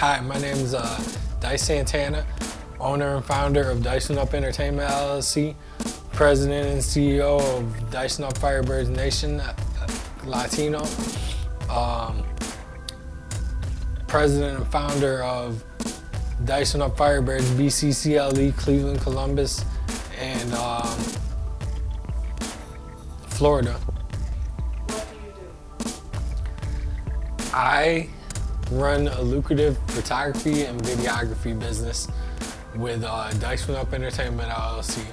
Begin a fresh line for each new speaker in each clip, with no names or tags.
Hi, my name is uh, Dice Santana, owner and founder of Dice1Up Entertainment LLC, president and CEO of Dicing Up FireByrdZ Nation uh, Latino, um, president and founder of Dicing Up FireByrdZ BCCLE Cleveland, Columbus, and um, Florida.
What do you do?
I run a lucrative photography and videography business with uh, Dice1Up Entertainment LLC.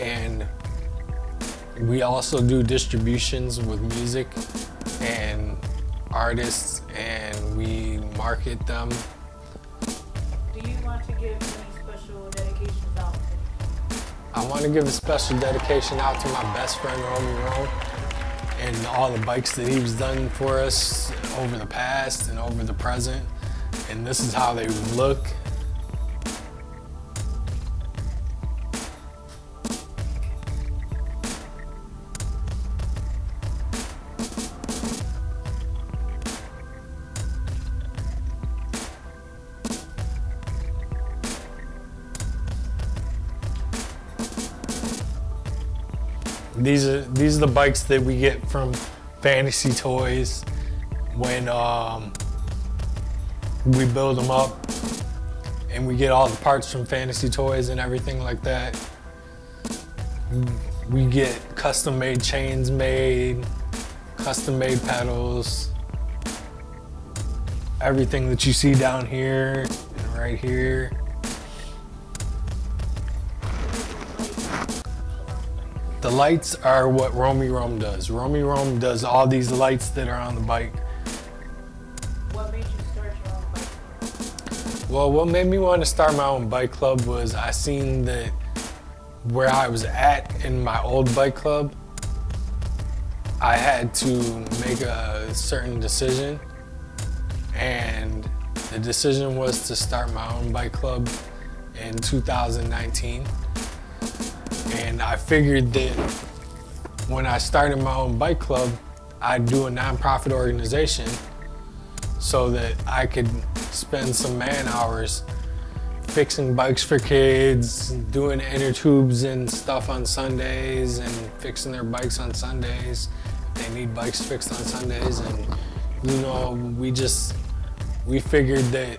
And we also do distributions with music and artists, and we market them.
Do you want to give any special dedications out?
I want to give a special dedication out to my best friend, Romy Rome, and all the bikes that he's done for us over the past and over the present. And this is how they look. These are these are the bikes that we get from Fantasy Toys when um, we build them up, and we get all the parts from Fantasy Toys and everything like that. We get custom made chains made, custom made pedals, everything that you see down here and right here. The lights are what Romy Rome does. Romy Rome does all these lights that are on the bike.
What made you start your own bike?
Well, what made me want to start my own bike club was I seen that where I was at in my old bike club, I had to make a certain decision. And the decision was to start my own bike club in 2019. And I figured that when I started my own bike club, I'd do a nonprofit organization so that I could spend some man hours fixing bikes for kids, doing inner tubes and stuff on Sundays, and fixing their bikes on Sundays. They need bikes fixed on Sundays, and you know, we just we figured that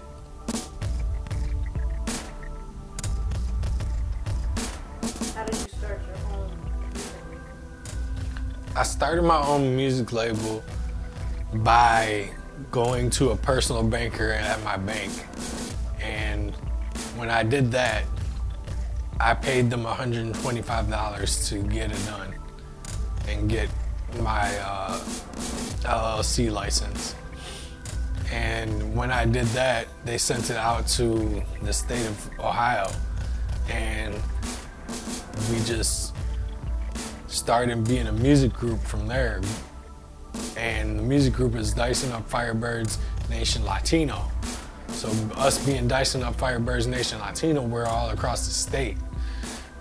I started my own music label by going to a personal banker at my bank. And when I did that, I paid them $125 to get it done and get my uh, LLC license. And when I did that, they sent it out to the state of Ohio. And we just started being a music group from there. And the music group is Dicing Up FireByrdZ Nation Latino. So us being Dicing Up FireByrdZ Nation Latino, we're all across the state.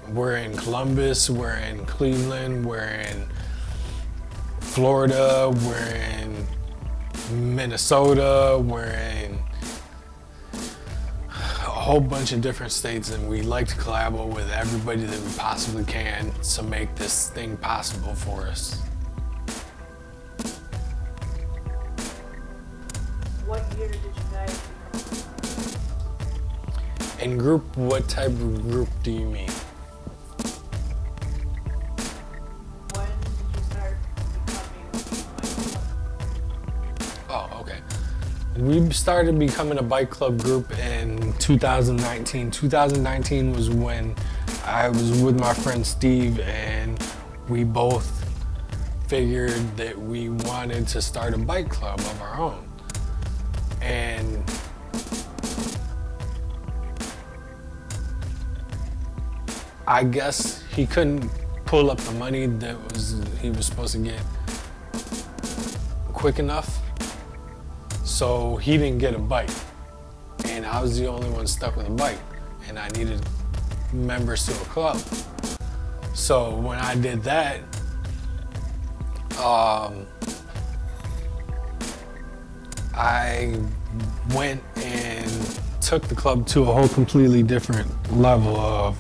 We're in Columbus, we're in Cleveland, we're in Florida, we're in Minnesota, we're in whole bunch of different states and we like to collaborate with everybody that we possibly can to make this thing possible for us.
What year did you guys become?
In group, what type of group do you mean?
When did you start becoming a bike club?
Oh, okay. We started becoming a bike club group in 2019. 2019 was when I was with my friend Steve, and we both figured that we wanted to start a bike club of our own. And I guess he couldn't pull up the money that was he was supposed to get quick enough. So he didn't get a bike. And I was the only one stuck with a bike. And I needed members to a club. So when I did that, um, I went and took the club to a whole completely different level of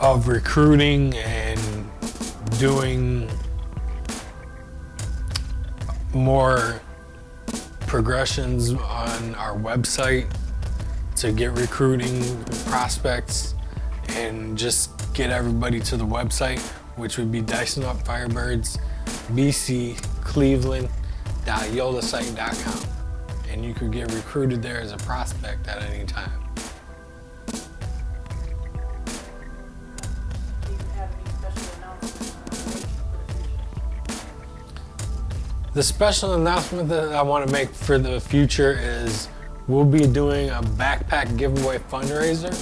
of recruiting and doing more progressions on our website to get recruiting prospects and just get everybody to the website, which would be Dyson Up Firebirds, BC, Cleveland.yolasite.com. And you could get recruited there as a prospect at any time.
The
special announcement that I want to make for the future is we'll be doing a backpack giveaway fundraiser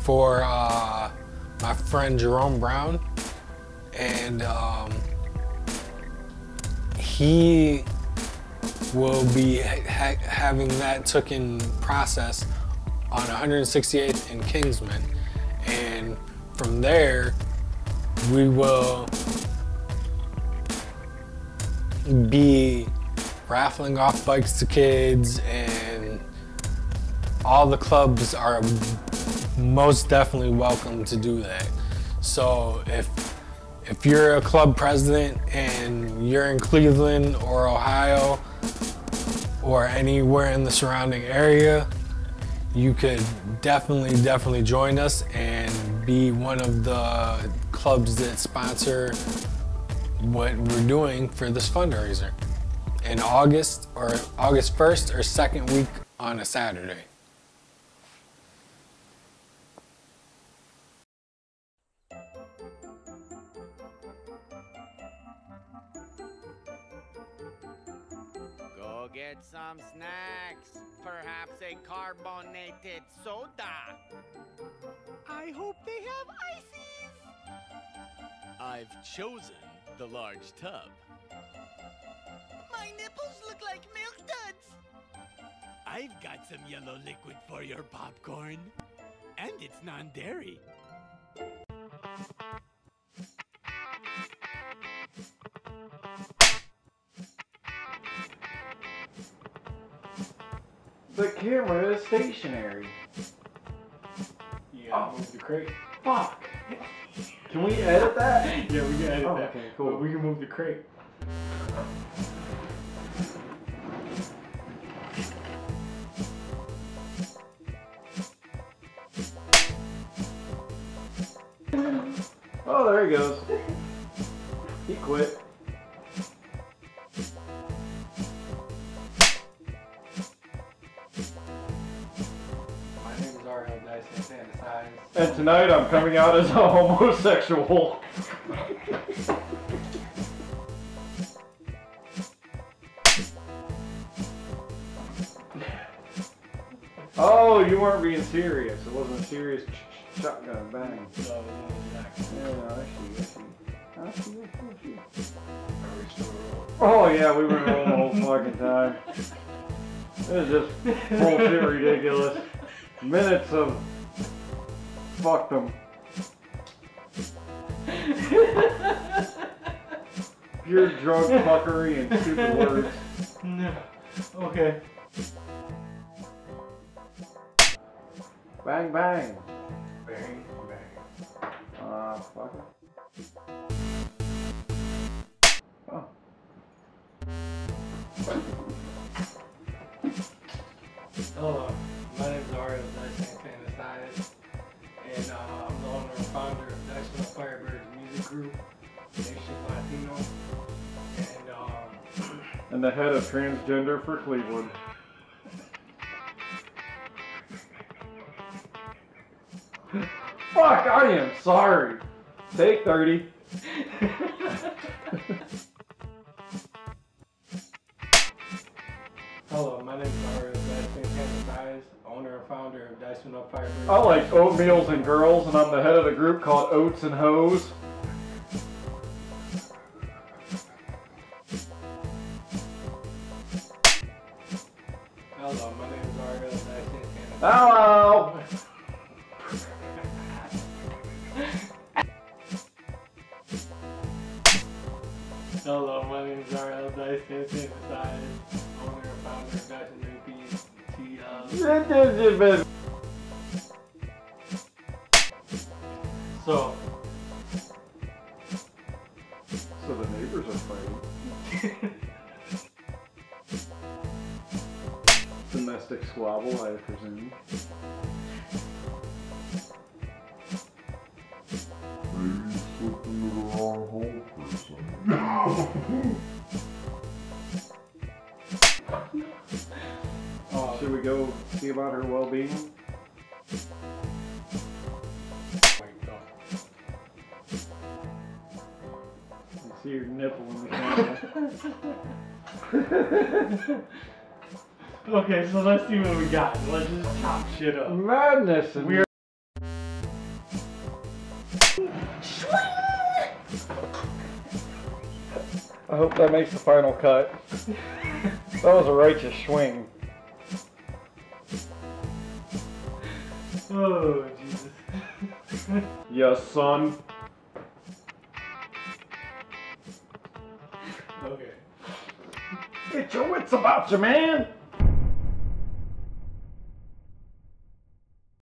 for uh, my friend Jerome Brown. And um, he will be ha- having that taken process on 168th and Kinsman. And from there, we will be raffling off bikes to kids and all the clubs are most definitely welcome to do that. So if if you're a club president and you're in Cleveland or Ohio or anywhere in the surrounding area, you could definitely definitely join us and be one of the clubs that sponsor what we're doing for this fundraiser in August or August 1st or second week on a Saturday.
Go get some snacks. Perhaps a carbonated soda. I hope they have ices.
I've chosen the large tub.
My nipples look like milk duds.
I've got some yellow liquid for your popcorn. And it's non dairy.
The camera is stationary.
Yeah, oh. move the crate.
Fuck. Can we edit that?
Yeah, we can edit
Oh,
that.
okay, cool.
But we can move the crate.
Oh, there he goes. He quit. And tonight I'm coming out as a homosexual. Oh, you weren't being serious. It wasn't a serious shotgun bang.
Next.
Yeah, I see, I see. I see, I see, I see. Oh yeah, we were rolling the whole fucking time. It was just bullshit ridiculous. Minutes of fuck them. Pure drug fuckery and stupid words.
No. Okay.
Bang bang.
Bang, bang.
Uh, fuck it. Oh.
Hello, Group, Nation Latino, and um,
And the head of transgender for Cleveland. Fuck, I am sorry. Take 30.
hello, my name is Ariel Dyson Fantasize, owner and founder of Dyson Up Firebirds.
I like oatmeals and girls, and I'm the head of the group called Oats and Hoes.
So.
So the neighbors are fighting. Domestic squabble, I presume.
Maybe
you in the wrong hole for a. go see about her well-being? See your nipple in the camera.
okay, so let's see what we got. Let's just chop shit up.
Madness.
We're-
I hope that makes the final cut. that was a righteous swing.
Oh, Jesus.
Yes, son.
Okay.
Get your wits about you, man.